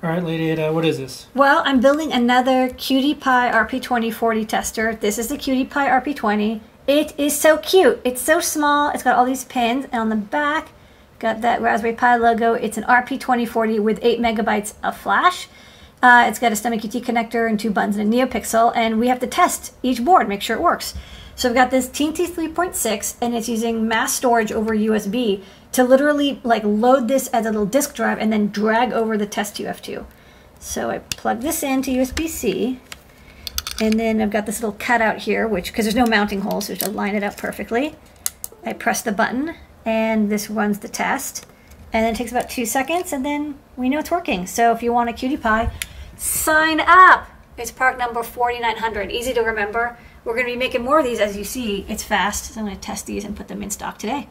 All right, Lady Ada, what is this? Well, I'm building another QT Py RP2040 tester. This is the QT Py RP20. It is so cute. It's so small. It's got all these pins, and on the back, got that Raspberry Pi logo. It's an RP2040 with 8 megabytes of flash. Uh, it's got a STEMMA QT connector and two buttons and a NeoPixel, and we have to test each board, make sure it works. So I've got this Teensy 3.6, and it's using mass storage over USB to literally like load this as a little disk drive and then drag over the test UF2. So I plug this into USB-C, and then I've got this little cutout here, which, because there's no mounting hole, so just line it up perfectly. I press the button, and this runs the test. And then it takes about two seconds, and then we know it's working. So if you want a QT Py, sign up! It's part number 4900, easy to remember. We're going to be making more of these as you see. It's fast, so I'm going to test these and put them in stock today.